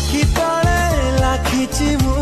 আখি তলে লাখিছি মু।